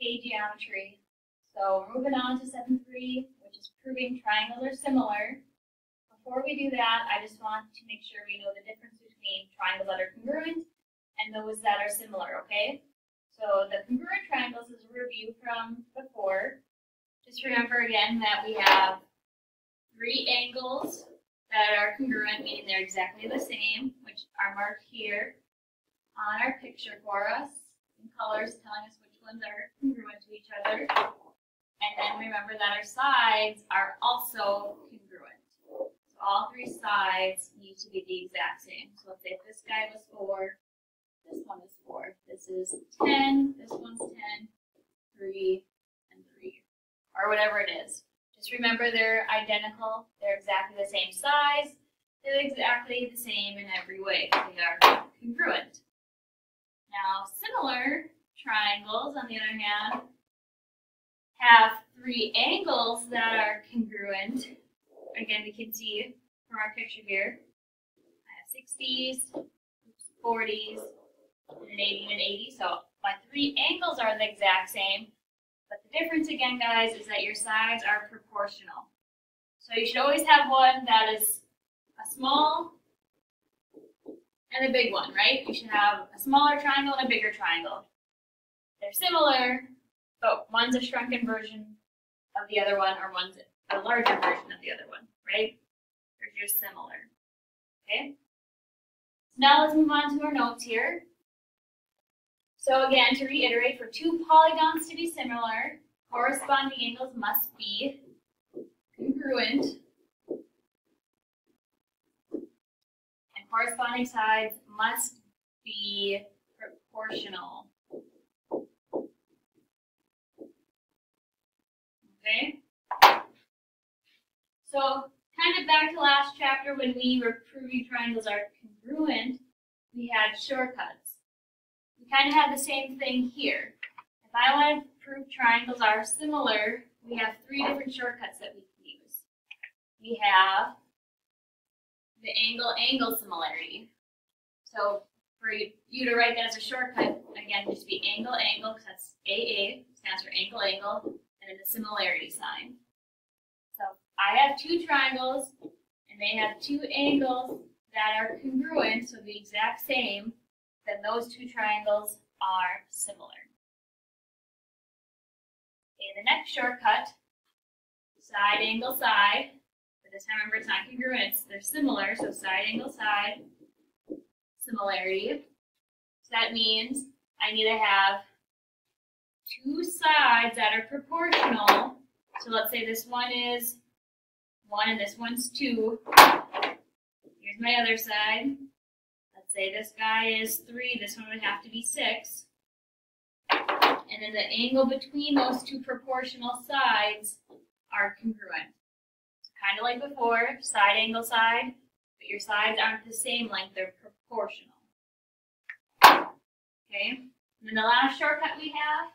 Geometry. So we're moving on to seven three, which is proving triangles are similar. Before we do that, I just want to make sure we know the difference between triangles that are congruent and those that are similar, okay? So the congruent triangles is a review from before. Just remember again that we have three angles that are congruent, meaning they're exactly the same, which are marked here on our picture for us in colors telling us which ones are congruent to each other. And then remember that our sides are also congruent. So all three sides need to be the exact same. So let's say if this guy was 4, this one is 4. This is 10, this one's 10, 3, and 3. Or whatever it is. Just remember they're identical. They're exactly the same size. They're exactly the same in every way. They are congruent. Now, similar triangles, on the other hand, have three angles that are congruent. Again, we can see from our picture here. I have 60s, 40s, and an 80 and an 80. So my three angles are the exact same. But the difference again, guys, is that your sides are proportional. So you should always have one that is a small and a big one, right? You should have a smaller triangle and a bigger triangle. They're similar, but one's a shrunken version of the other one, or one's a larger version of the other one, right? They're just similar. Okay? So now let's move on to our notes here. So again, to reiterate, for two polygons to be similar, corresponding angles must be congruent and corresponding sides must be proportional. Okay? So, kind of back to last chapter when we were proving triangles are congruent, we had shortcuts. We kind of have the same thing here. If I want to prove triangles are similar, we have three different shortcuts that we can use. We have the angle-angle similarity. So for you to write that as a shortcut, again, just be angle-angle, because that's AA, stands for angle-angle, and similarity sign. So I have two triangles, and they have two angles that are congruent, so the exact same, then those two triangles are similar. Okay, the next shortcut, side angle side, but this time remember it's not congruent, they're similar, so side angle side, similarity. So that means I need to have two sides that are proportional. So let's say this one is 1 and this one's 2. Here's my other side. Let's say this guy is 3, this one would have to be 6. And then the angle between those two proportional sides are congruent. kind of like before, side angle side, but your sides aren't the same length, they're proportional. Okay, and then the last shortcut we have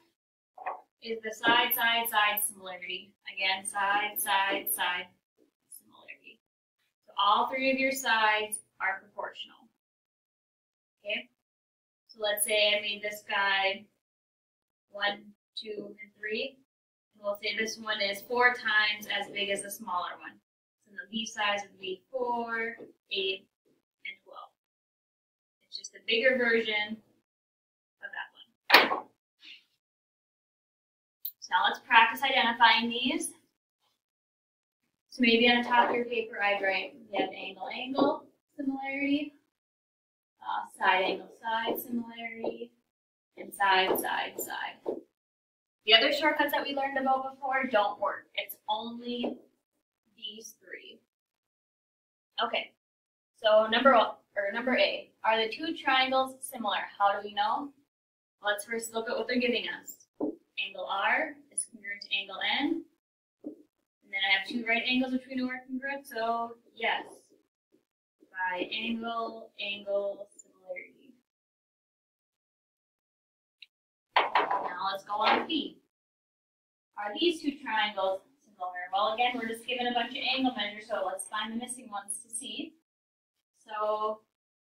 is the side, side, side similarity. Again, side, side, side similarity. So all three of your sides are proportional. Okay? So let's say I made this guy one, two, and three. And we'll say this one is four times as big as the smaller one. So the leaf size would be four, eight, and 12. It's just a bigger version So now let's practice identifying these. So maybe on the top of your paper, I'd write we have angle, angle similarity, uh, side, angle, side similarity, and side, side, side. The other shortcuts that we learned about before don't work. It's only these three. Okay, so number or number A, are the two triangles similar? How do we know? Let's first look at what they're giving us angle R is congruent to angle N. And then I have two right angles which we are congruent, so yes. By angle, angle, similarity. Now let's go on to B. Are these two triangles similar? Well, again, we're just given a bunch of angle measures, so let's find the missing ones to see. So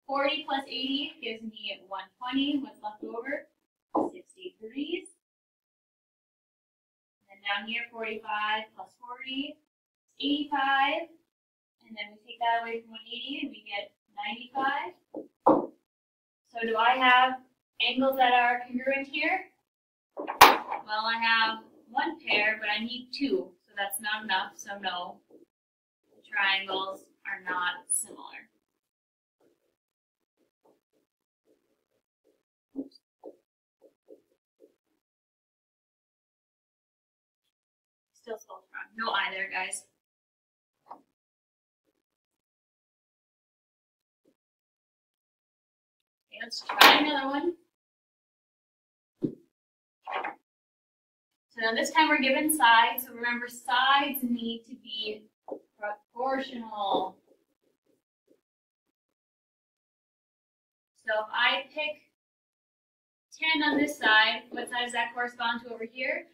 40 plus 80 gives me 120. What's left over? 60 degrees. Down here, forty-five 40, 85. And then we take that away from one eighty and we get ninety-five. So do I have angles that are congruent here? Well, I have one pair, but I need two, so that's not enough, so no. Triangles are not similar. Still. No I there, guys. Okay, let's try another one. So now this time we're given sides, so remember sides need to be proportional. So if I pick 10 on this side, what side does that correspond to over here?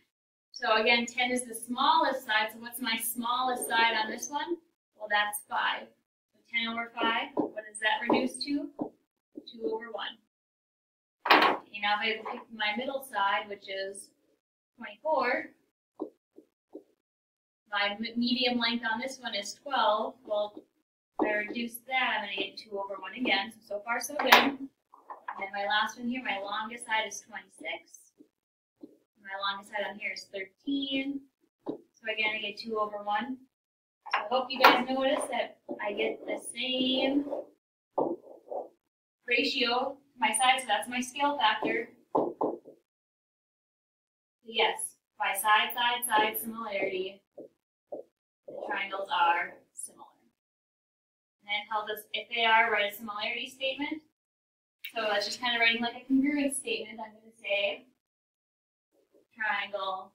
So again, 10 is the smallest side, so what's my smallest side on this one? Well, that's 5. So 10 over 5, what does that reduce to? 2 over 1. Okay, now if I pick my middle side, which is 24, my medium length on this one is 12. Well, if I reduce that, I'm going to get 2 over 1 again. So, so far so good. And then my last one here, my longest side is 26. My longest side on here is 13. So again, I get 2 over 1. So I hope you guys notice that I get the same ratio to my side, So that's my scale factor. So yes, by side, side, side similarity, the triangles are similar. And then tells us if they are, write a similarity statement. So that's just kind of writing like a congruence statement. I'm going to say triangle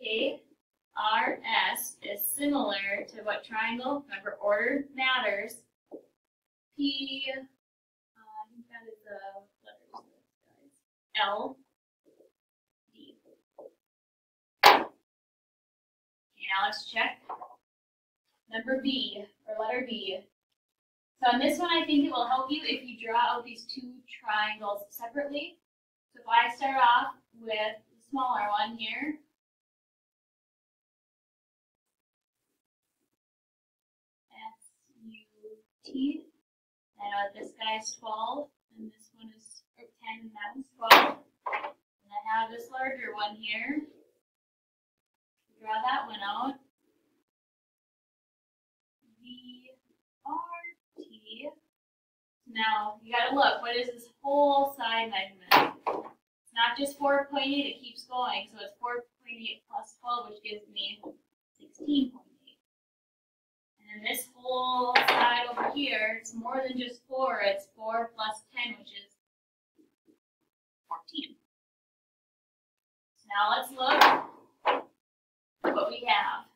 KRS is similar to what triangle? Remember, order matters. P, uh, I think that is the letters, guys. L, D. Now let's check. Number B, or letter B. So on this one, I think it will help you if you draw out these two triangles separately. So if I start off with smaller one here, S-U-T, I know this guy is 12, and this one is 10, and that one's 12. And I have this larger one here. Draw that one out. V R T. Now you gotta look. What is this whole side measurement? Not just 4.8. It keeps going. So it's 4.8 plus 12, which gives me 16.8. And then this whole side over here, it's more than just 4. It's 4 plus 10, which is 14. So now let's look at what we have.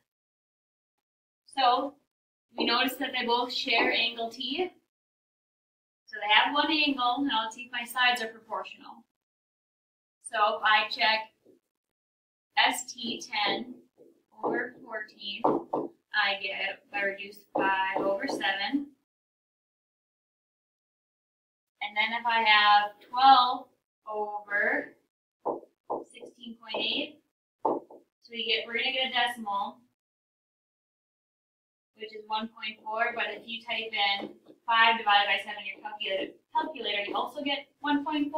So we notice that they both share angle T. So they have one angle. Now let's see if my sides are proportional. So if I check ST10 over 14, I get, I reduce 5 over 7. And then if I have 12 over 16.8, so we get, we're going to get a decimal, which is 1.4, but if you type in 5 divided by 7 in your calculator, calculator you also get 1.4.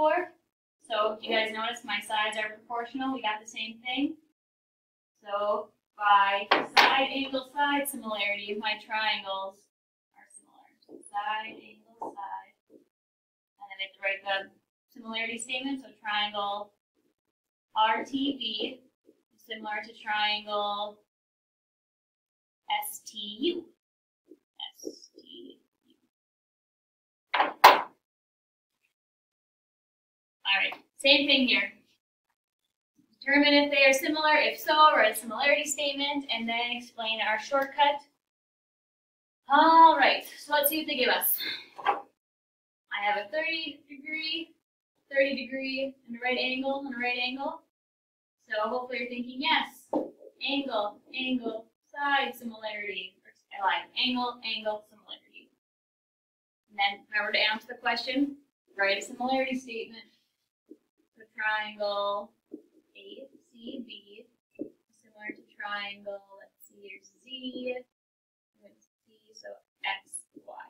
So if you guys notice, my sides are proportional. We got the same thing. So by side, angle, side similarity, my triangles are similar. So side, angle, side. And then I have to write the similarity statement. So triangle RTB is similar to triangle. STU. All right, same thing here. Determine if they are similar, if so, write a similarity statement, and then explain our shortcut. All right, so let's see what they give us. I have a 30 degree, 30 degree, and a right angle, and a right angle. So hopefully you're thinking, yes, angle, angle, side similarity. I lied, angle, angle, similarity. And then remember to answer the question, write a similarity statement. Triangle ACB similar to triangle C, with C, so X, Y.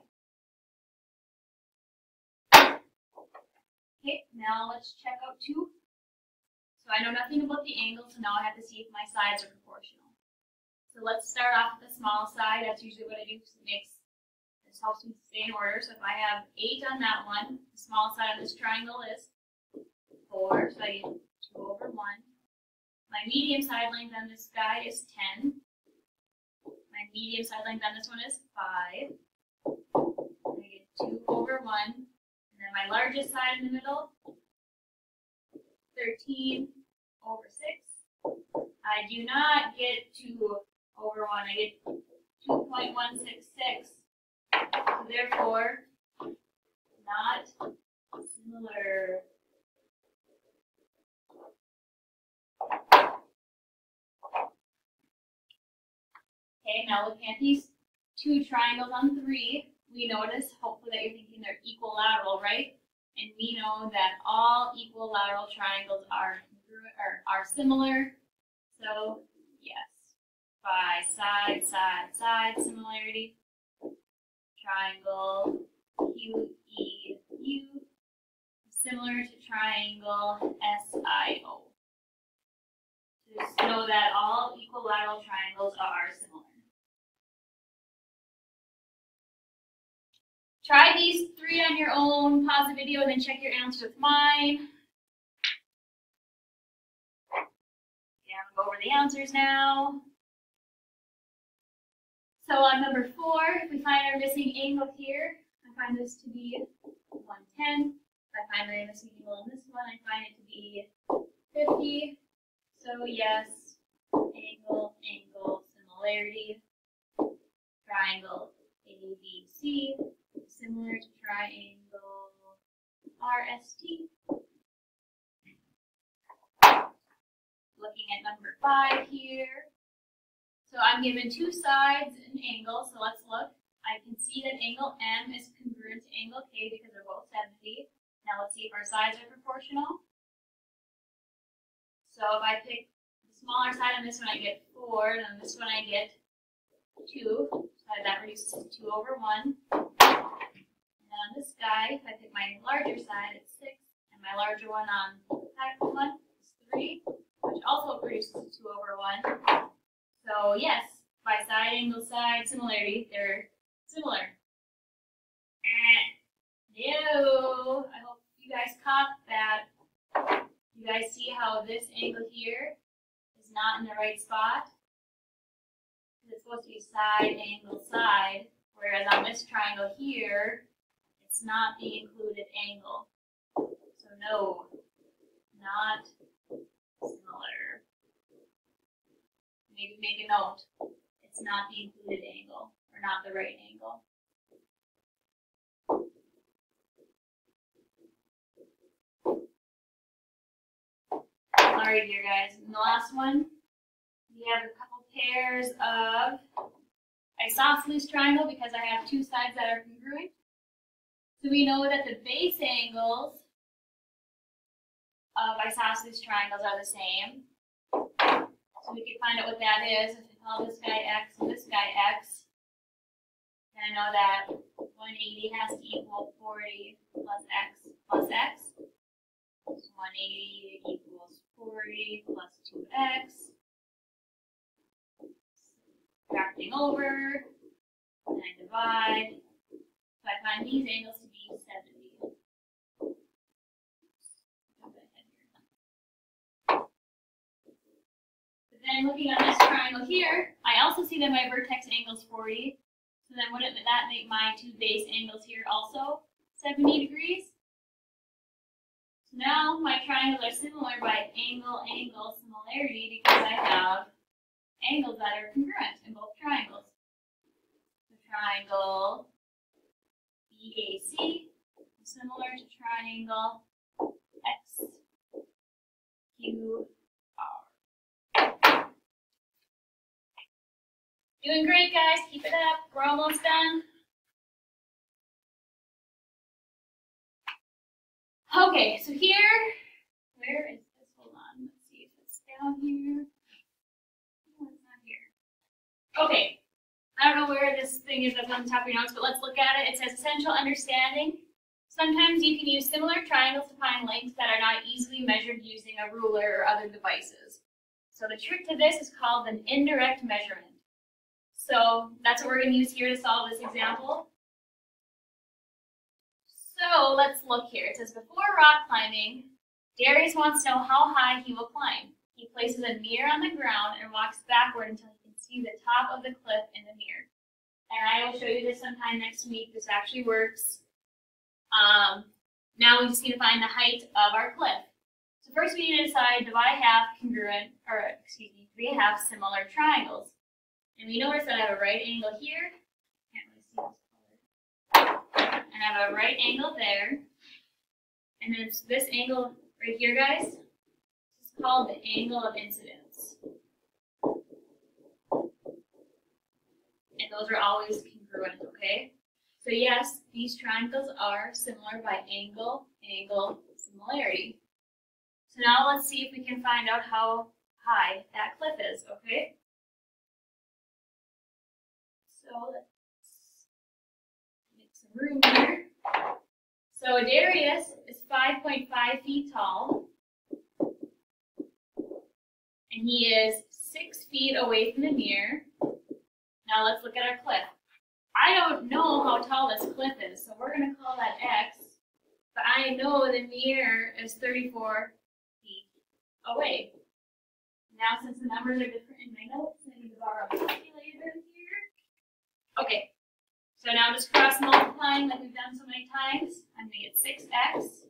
Okay, now let's check out two. So I know nothing about the angle, so now I have to see if my sides are proportional. So let's start off with the small side. That's usually what I do because it makes this helps me stay in order. So if I have eight on that one, the small side of this triangle is four, so I get two over one. My medium side length on this guy is ten. My medium side length on this one is five. I get two over one. And then my largest side in the middle, thirteen over six. I do not get two over one, I get two point one six six. So therefore, not similar. Okay, now looking at these two triangles on three, we notice hopefully that you're thinking they're equilateral, right? And we know that all equilateral triangles are or are similar. So yes, by side, side, side similarity, triangle QEU similar to triangle SIO. Just know that all equilateral triangles are similar. Try these three on your own, pause the video, and then check your answers with mine. Okay, I'm gonna go over the answers now. So on number four, if we find our missing angle here, I find this to be 110. If I find my missing angle in this one, I find it to be 50. So yes, angle, angle, similarity, triangle ABC, similar to triangle RST. Looking at number five here. So I'm given two sides and an angle, so let's look. I can see that angle M is congruent to angle K because they're both 70. Now let's see if our sides are proportional. So if I pick the smaller side on this one, I get 4, and on this one I get 2. So that reduces to 2 over 1. And this guy, if I pick my larger side, it's 6, and my larger one on that one is 3, which also produces 2 over 1. So yes, by side, angle, side, similarity, they're similar. No, I hope you guys caught that. You guys see how this angle here is not in the right spot? It's supposed to be side, angle, side, whereas on this triangle here, it's not the included angle. So no, not similar maybe make a note. It's not the included angle, or not the right angle. Alright, dear guys, and the last one, we have a couple pairs of isosceles triangle because I have two sides that are congruent. So we know that the base angles of isosceles triangles are the same. So we can find out what that is. If we call this guy x and this guy x, then I know that 180 has to equal 40 plus x plus x. So 180 equals 40 plus 2x. Subtracting over, and I divide. So I find these angles to be 70. then looking at this triangle here, I also see that my vertex angle is 40. So then wouldn't that make my two base angles here also 70 degrees? So now my triangles are similar by angle, angle, similarity because I have angles that are congruent in both triangles. The triangle Is similar to triangle XQR. Doing great, guys. Keep it up. We're almost done. Okay, so here, where is this? Hold on. Let's see if it's down here. It's not here. Okay, this thing is up on the top of your notes, but let's look at it. It says essential understanding. Sometimes you can use similar triangles to find lengths that are not easily measured using a ruler or other devices. So the trick to this is called an indirect measurement. So that's what we're going to use here to solve this example. So let's look here. It says before rock climbing, Darius wants to know how high he will climb. He places a mirror on the ground and walks backward until he see the top of the cliff in the mirror. And I will show you this sometime next week. This actually works. Um, now we just need to find the height of our cliff. So first we need to decide, I have congruent, or excuse me, we have similar triangles? And we notice that I have a right angle here. And I have a right angle there. And then this angle right here, guys, is called the angle of incidence. And those are always congruent, okay? So yes, these triangles are similar by angle, angle, similarity. So now let's see if we can find out how high that cliff is, okay? So let's make some room here. So Darius is 5.5 feet tall, and he is six feet away from the mirror. Now let's look at our cliff. I don't know how tall this cliff is, so we're going to call that X, but I know the mirror is 34 feet away. Now, since the numbers are different in my notes, I need to borrow a calculator here. Okay, so now I'm just cross multiplying like we've done so many times. I'm going to get 6x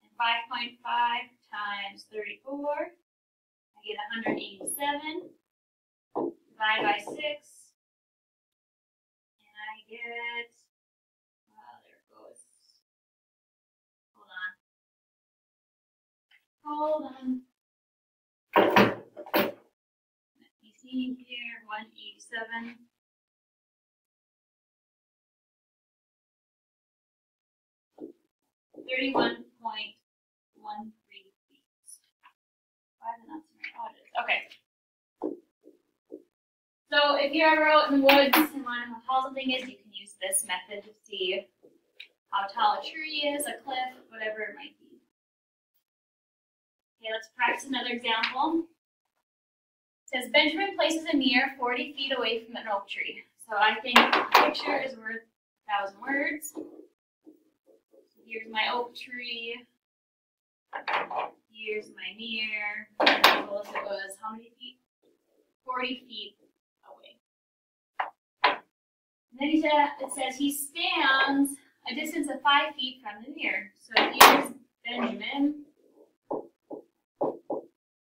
and 5.5 times 34. I get 187. Divide by 6. And get, oh, there it goes. Hold on. Hold on. Let me see here, 187. Thirty-one point one three feet. Why is it how it is? Okay. So if you're ever out in the woods and want to know how tall something is, you can use this method to see how tall a tree is, a cliff, whatever it might be. Okay, let's practice another example. It says Benjamin places a mirror 40 feet away from an oak tree. So I think a picture is worth a thousand words. Here's my oak tree. Here's my mirror. And it was how many feet? 40 feet then he it says he stands a distance of five feet from the mirror. So here's Benjamin.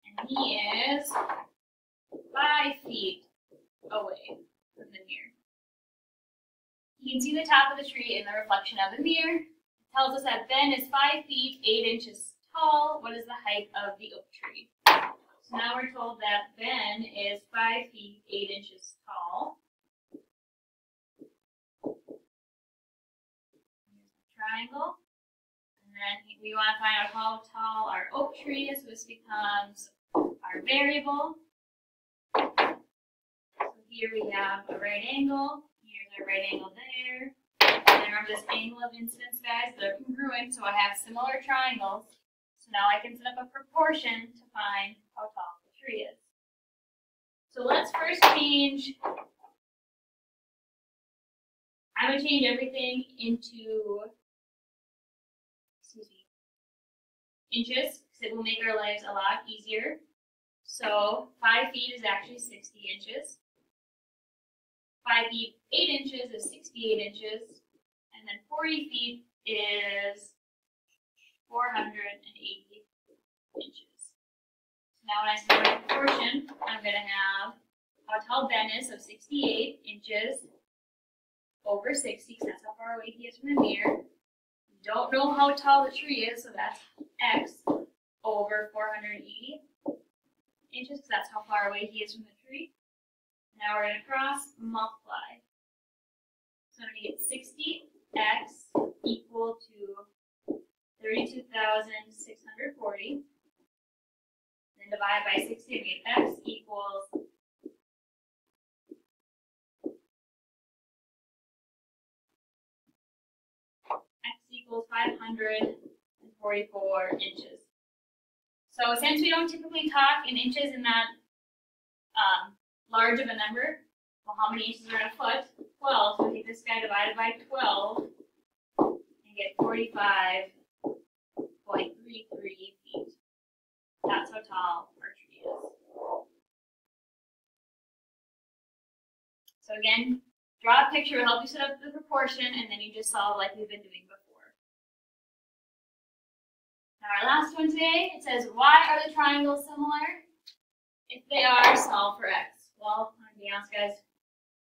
And he is five feet away from the mirror. You can see the top of the tree in the reflection of the mirror. It tells us that Ben is five feet, eight inches tall. What is the height of the oak tree? So now we're told that Ben is five feet, eight inches tall. Here's the triangle. And then we want to find out how tall our oak tree is. So this becomes our variable. So here we have a right angle. Here's our right angle there. And remember this angle of incidence, guys, they're congruent, so I have similar triangles. So now I can set up a proportion to find how tall the tree is. So let's first change, I'm going to change everything into, inches, because it will make our lives a lot easier. So 5 feet is actually 60 inches. 5 feet 8 inches is 68 inches. And then 40 feet is 480 inches. Now when I say my proportion, I'm going to have how tall Ben is, so 68 inches over 60, because that's how far away he is from the mirror. Don't know how tall the tree is, so that's x over 480 inches, because that's how far away he is from the tree. Now we're going to cross multiply. So I'm going to get 60x equal to 32,640. Then divide by 60 and get x equals equals 544 inches. So since we don't typically talk in inches in that um, large of a number, well, how many inches are in a foot? 12. So we take this guy divided by 12 and get 45.33 feet. That's how tall our tree is. So again, draw a picture will help you set up the proportion, and then you just solve like we've been doing. Now our last one today, it says, why are the triangles similar? If they are, solve for x. Well, I'm going to be honest, guys,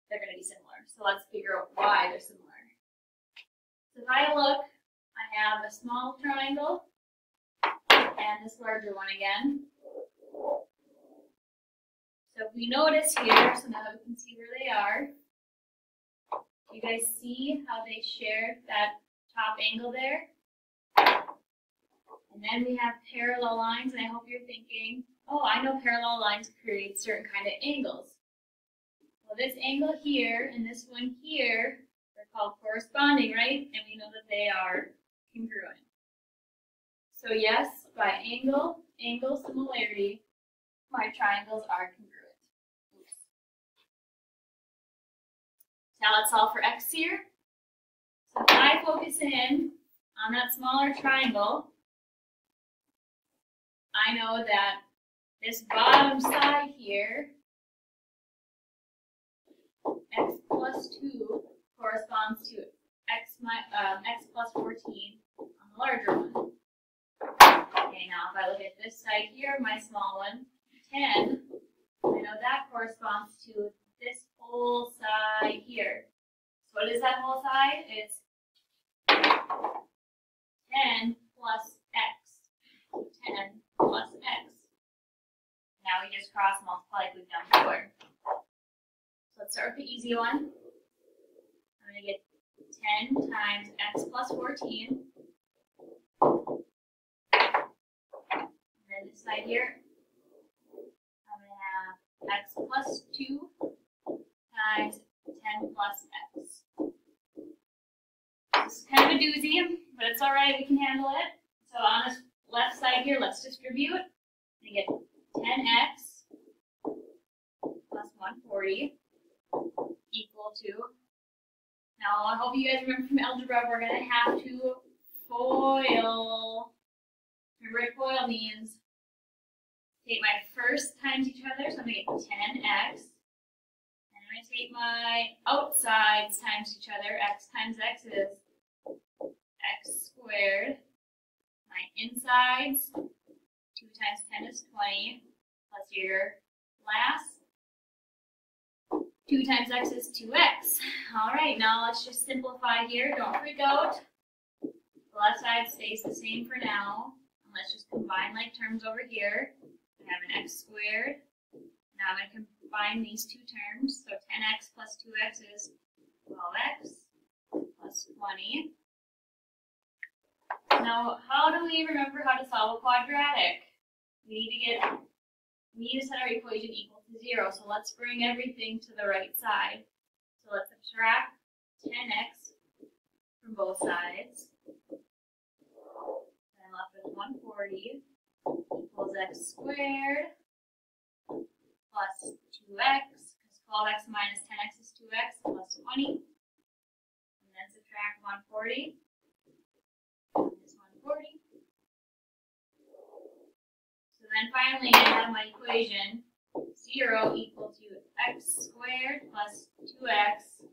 they're going to be similar. So let's figure out why they're similar. So if I look, I have a small triangle and this larger one again. So if we notice here, so now we can see where they are, you guys see how they share that top angle there? And then we have parallel lines, and I hope you're thinking, oh, I know parallel lines create certain kind of angles. Well, this angle here and this one here are called corresponding, right? And we know that they are congruent. So yes, by angle, angle similarity, my triangles are congruent. Oops. Now let's solve for x here. So if I focus in on that smaller triangle, I know that this bottom side here, x plus 2 corresponds to x, my, um, x plus 14 on the larger one. Okay, now if I look at this side here, my small one, 10, I know that corresponds to this whole side here. So what is that whole side? It's 10 plus x. 10 plus x. Now we just cross multiply like we've done before. So let's start with the easy one. I'm going to get 10 times x plus 14. And then this side here, I'm going to have x plus 2 times 10 plus x. This is kind of a doozy, but it's all right. We can handle it. So on this left side here, let's distribute. We get 10x plus 140 equal to, now I hope you guys remember from algebra, we're going to have to FOIL. Remember what FOIL means? Take my first times each other, so I'm going to get 10x. And I'm going to take my outsides times each other. x times x is x squared. My insides, 2 times 10 is 20, plus your last 2 times x is 2x. All right, now let's just simplify here. Don't freak out. The left side stays the same for now. And let's just combine like terms over here. We have an x squared. Now I'm going to combine these two terms. So 10x plus 2x is 12x plus 20. Now, how do we remember how to solve a quadratic? We need to get, we need to set our equation equal to zero. So let's bring everything to the right side. So let's subtract 10x from both sides. And left with 140 equals x squared plus 2x, because 12x minus 10x is 2x plus 20. And then subtract 140 140. So then finally I have my equation 0 equal to x squared plus 2x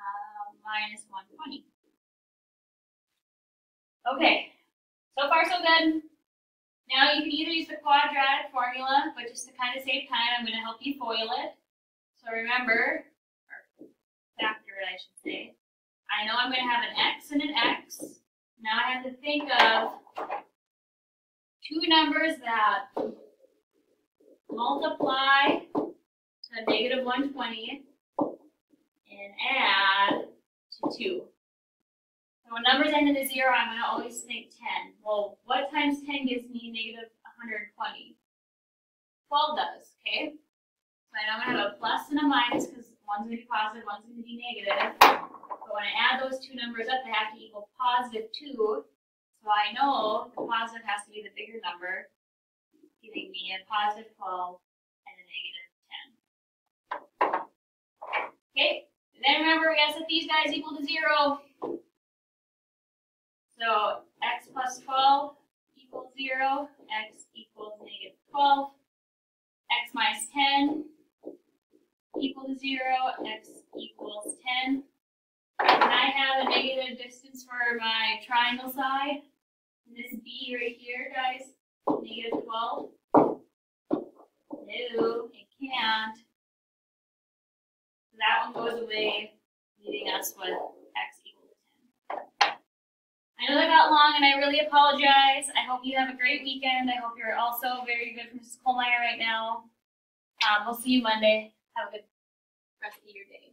uh, minus 120. Okay, so far so good. Now you can either use the quadratic formula, but just to kind of save time, I'm going to help you FOIL it. So remember, or factor it, I should say. I know I'm going to have an x and an x. Now I have to think of two numbers that multiply to negative 120 and add to 2. So when numbers end in a 0, I'm going to always think 10. Well, what times 10 gives me negative 120? 12 does, okay? So I know I'm going to have a plus and a minus because one's going to be positive, one's going to be negative. But when I add those two numbers up, they have to equal positive two. So I know the positive has to be the bigger number, giving me a positive twelve and a negative ten. Okay, then remember we gotta set these guys equal to zero. So x plus twelve equals zero, x equals negative twelve, x minus ten equal to zero, x equals ten. And I have a negative distance for my triangle side. And this b right here, guys, negative twelve. No, it can't. That one goes away, leaving us with x equals ten. I know that got long and I really apologize. I hope you have a great weekend. I hope you're also very good from Mrs. Colmeyer right now. Um, we'll see you Monday. Have a good rest of your day.